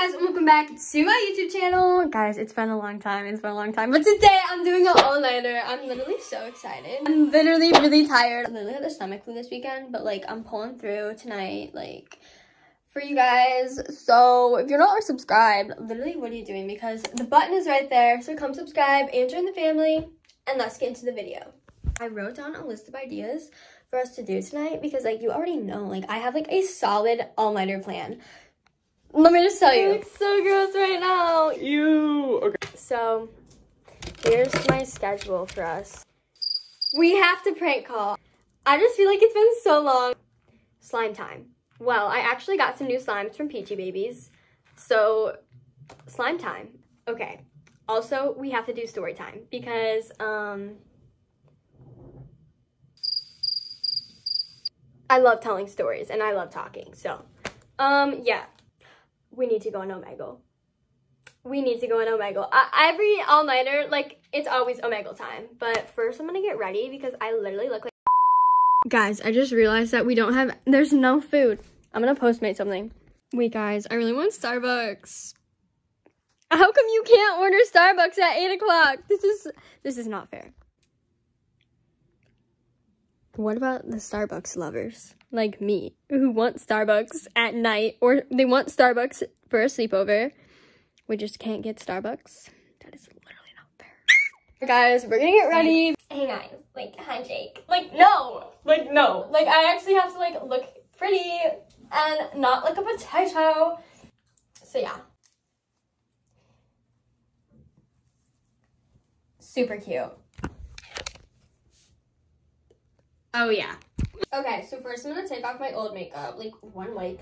guys welcome back to my YouTube channel. Guys, it's been a long time. It's been a long time. But today I'm doing an all-nighter. I'm literally so excited. I'm literally really tired. I literally had the stomach flu this weekend, but like I'm pulling through tonight, like for you guys. So if you're not subscribed, literally what are you doing? Because the button is right there. So come subscribe and join the family and let's get into the video. I wrote down a list of ideas for us to do tonight because like you already know, like I have like a solid all-nighter plan. Let me just tell you. It's so gross right now. You. Okay. So, here's my schedule for us. We have to prank call. I just feel like it's been so long. Slime time. Well, I actually got some new slimes from Peachy Babies. So, slime time. Okay. Also, we have to do story time because, um, I love telling stories and I love talking. So, um, yeah we need to go on Omegle. We need to go on Omegle. Uh, every all-nighter, like, it's always Omegle time. But first, I'm gonna get ready because I literally look like... Guys, I just realized that we don't have... There's no food. I'm gonna Postmate something. Wait, guys, I really want Starbucks. How come you can't order Starbucks at 8 o'clock? This is... This is not fair. What about the Starbucks lovers? like me who want Starbucks at night or they want Starbucks for a sleepover. We just can't get Starbucks. That is literally not fair. Guys, we're gonna get ready. Hey guys, like, hi Jake. Like, no, like, no. Like, I actually have to, like, look pretty and not like a potato. So, yeah. Super cute. Oh, yeah. Okay, so first I'm gonna take off my old makeup, like one wipe,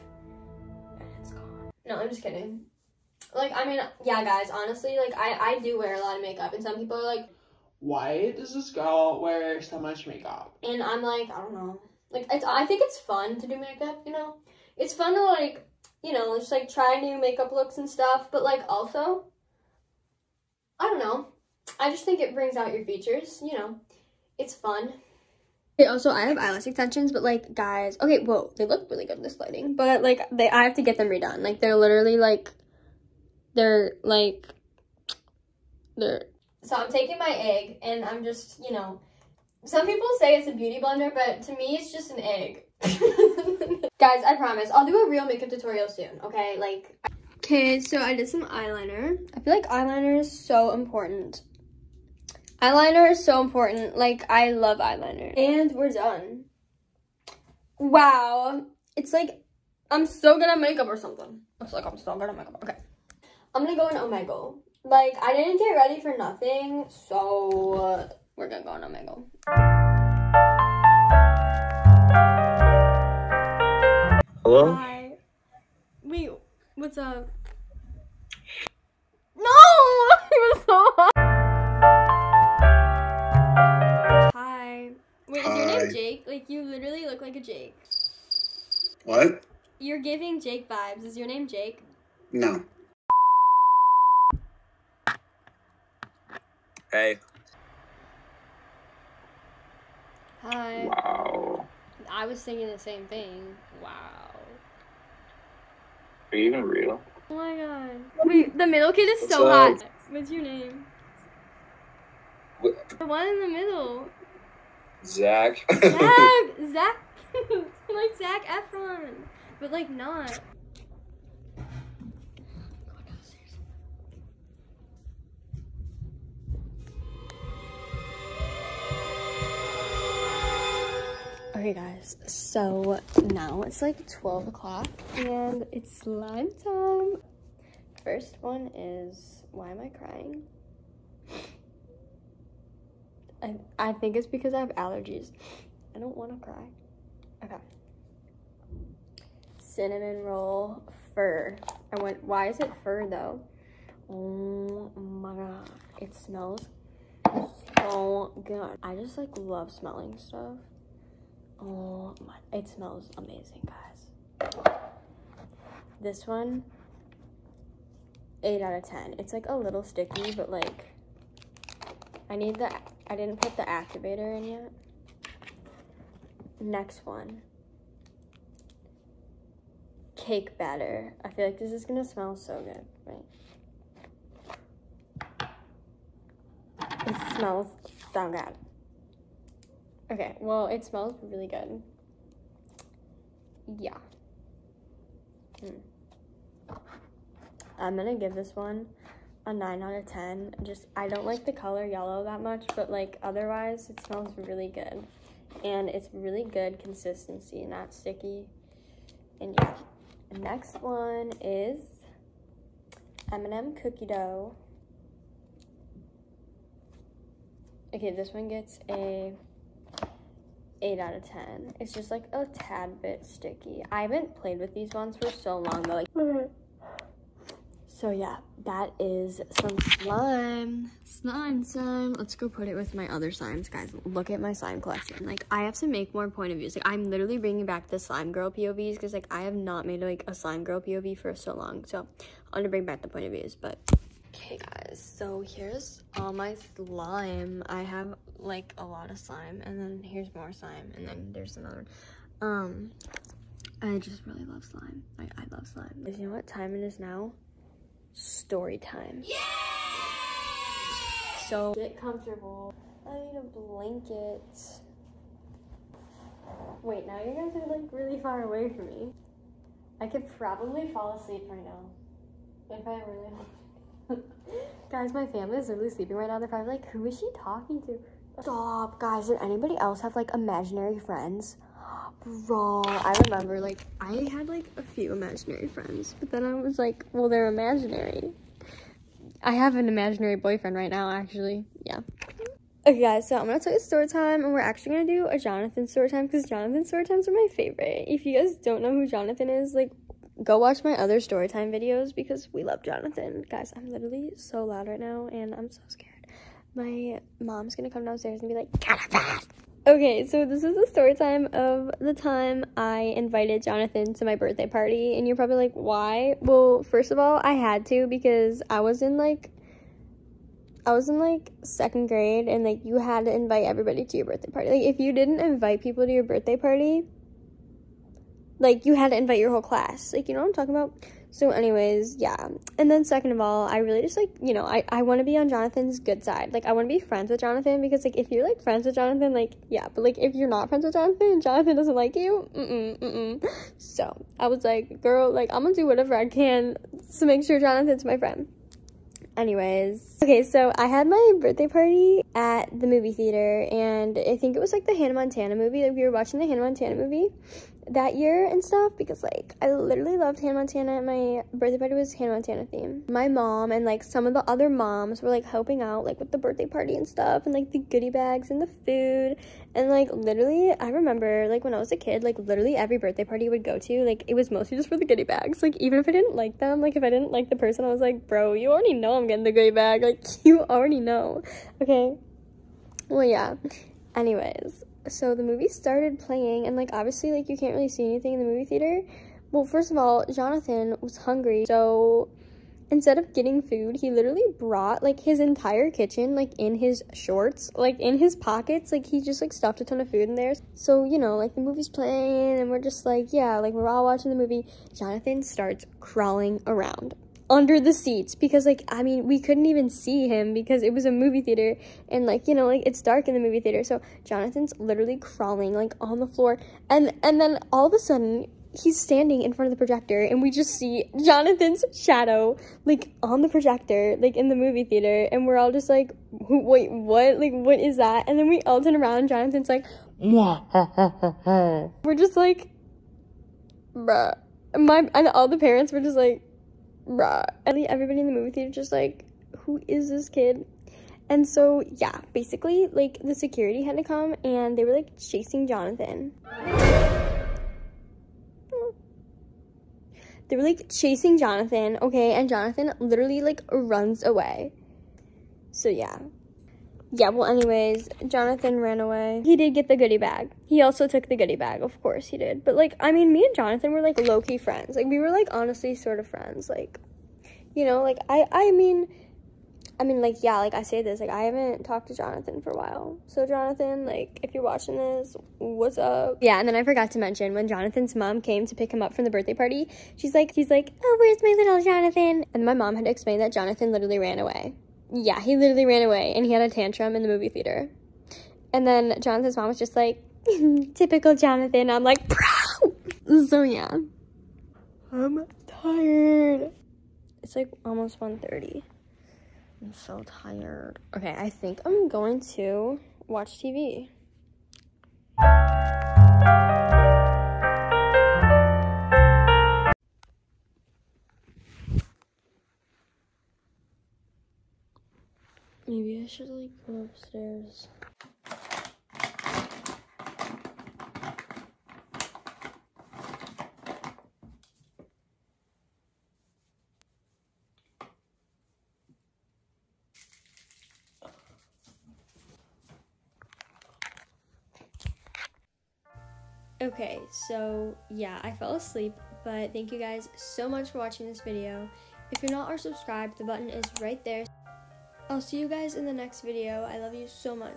and it's gone. No, I'm just kidding. Like, I mean, yeah, guys, honestly, like, I, I do wear a lot of makeup, and some people are like, why does this girl wear so much makeup? And I'm like, I don't know. Like, it's, I think it's fun to do makeup, you know? It's fun to, like, you know, just, like, try new makeup looks and stuff, but, like, also, I don't know. I just think it brings out your features, you know? It's fun. Okay, oh, also, I have eyelash extensions, but, like, guys, okay, well, they look really good in this lighting, but, like, they, I have to get them redone. Like, they're literally, like, they're, like, they're, so I'm taking my egg, and I'm just, you know, some people say it's a beauty blender, but to me, it's just an egg. guys, I promise, I'll do a real makeup tutorial soon, okay? Like, okay, so I did some eyeliner. I feel like eyeliner is so important. Eyeliner is so important. Like, I love eyeliner. And we're done. Wow. It's like, I'm so good at makeup or something. It's like I'm so good at makeup. Okay. I'm gonna go in Omegle. Like, I didn't get ready for nothing, so uh, we're gonna go in Omegle. Hello? Hi. Wait, what's up? Jake. You literally look like a Jake. What? You're giving Jake vibes. Is your name Jake? No. Hey. Hi. Wow. I was thinking the same thing. Wow. Are you even real? Oh my god. Wait, the middle kid is What's so up? hot. What's your name? What? The one in the middle. Zach. Zach! Zach! like Zac Efron. But like not. Okay guys, so now it's like 12 o'clock and it's slime time. First one is, why am I crying? I, I think it's because I have allergies. I don't want to cry. Okay. Cinnamon roll fur. I went, why is it fur though? Oh my god. It smells so good. I just like love smelling stuff. Oh my, it smells amazing, guys. This one, 8 out of 10. It's like a little sticky, but like, I need the I didn't put the activator in yet. Next one. cake batter. I feel like this is gonna smell so good, right? It smells so good. Okay, well, it smells really good. Yeah. Hmm. I'm gonna give this one a 9 out of 10. Just, I don't like the color yellow that much, but like otherwise, it smells really good. And it's really good consistency, and not sticky. And yeah. Next one is M&M cookie dough. Okay, this one gets a 8 out of 10. It's just like a tad bit sticky. I haven't played with these ones for so long though. Like, so yeah, that is some slime. Slime, slime. Let's go put it with my other slimes, guys. Look at my slime collection. Like, I have to make more point of views. Like, I'm literally bringing back the slime girl POVs because, like, I have not made, like, a slime girl POV for so long. So, I'm gonna bring back the point of views, but... Okay, guys, so here's all my slime. I have, like, a lot of slime, and then here's more slime, and then there's another one. Um, I just really love slime. I, I love slime. You know what time it is now? Story time. Yay! So get comfortable. I need a blanket. Wait, now you guys are like really far away from me. I could probably fall asleep right now. If I really Guys, my family is literally sleeping right now. They're probably like, who is she talking to? Stop, guys. Did anybody else have like imaginary friends? Bro, I remember like I had like a few imaginary friends, but then I was like, well, they're imaginary. I have an imaginary boyfriend right now, actually. Yeah. Okay, guys, so I'm gonna tell you story time, and we're actually gonna do a Jonathan story time because Jonathan story times are my favorite. If you guys don't know who Jonathan is, like, go watch my other story time videos because we love Jonathan. Guys, I'm literally so loud right now, and I'm so scared. My mom's gonna come downstairs and be like, Jonathan! Okay, so this is the story time of the time I invited Jonathan to my birthday party, and you're probably like, why? Well, first of all, I had to because I was in like, I was in like second grade, and like you had to invite everybody to your birthday party. Like, if you didn't invite people to your birthday party, like you had to invite your whole class. Like, you know what I'm talking about? So anyways, yeah. And then second of all, I really just like, you know, I, I want to be on Jonathan's good side. Like I want to be friends with Jonathan because like if you're like friends with Jonathan, like yeah, but like if you're not friends with Jonathan and Jonathan doesn't like you, mm-mm, mm-mm. So I was like, girl, like I'm gonna do whatever I can to make sure Jonathan's my friend. Anyways, okay, so I had my birthday party at the movie theater, and I think it was like the Hannah Montana movie. Like we were watching the Hannah Montana movie, that year and stuff because like I literally loved Hannah Montana. My birthday party was Hannah Montana theme. My mom and like some of the other moms were like helping out like with the birthday party and stuff and like the goodie bags and the food and like literally I remember like when I was a kid like literally every birthday party would go to like it was mostly just for the goodie bags. Like even if I didn't like them, like if I didn't like the person, I was like, bro, you already know I'm getting the goodie bag. Like you already know. Okay. Well yeah. Anyways, so the movie started playing and like obviously like you can't really see anything in the movie theater. Well first of all jonathan was hungry so instead of getting food he literally brought like his entire kitchen like in his shorts like in his pockets. Like he just like stuffed a ton of food in there. So you know like the movie's playing and we're just like yeah like we're all watching the movie. Jonathan starts crawling around under the seats because like I mean we couldn't even see him because it was a movie theater and like you know like it's dark in the movie theater. So Jonathan's literally crawling like on the floor and and then all of a sudden he's standing in front of the projector and we just see Jonathan's shadow like on the projector like in the movie theater and we're all just like wait what? Like what is that? And then we all turn around Jonathan's like we're just like bruh. My and all the parents were just like bruh. And everybody in the movie theater just like, who is this kid? And so, yeah, basically, like, the security had to come and they were, like, chasing Jonathan. They were, like, chasing Jonathan, okay? And Jonathan literally, like, runs away. So, yeah. Yeah, well, anyways, Jonathan ran away. He did get the goodie bag. He also took the goodie bag, of course he did. But, like, I mean, me and Jonathan were, like, low-key friends. Like, we were, like, honestly sort of friends. Like, you know, like, I, I mean, I mean, like, yeah, like I say this, like I haven't talked to Jonathan for a while. So, Jonathan, like, if you're watching this, what's up? Yeah, and then I forgot to mention when Jonathan's mom came to pick him up from the birthday party, she's like, he's like, oh, where's my little Jonathan? And my mom had explained that Jonathan literally ran away. Yeah, he literally ran away and he had a tantrum in the movie theater. And then Jonathan's mom was just like, typical Jonathan. I'm like, bro. So, yeah. I'm tired. It's like almost 1.30. I'm so tired. Okay, I think I'm going to watch TV. Should like go upstairs. Okay, so yeah, I fell asleep, but thank you guys so much for watching this video. If you're not or subscribed, the button is right there. I'll see you guys in the next video. I love you so much.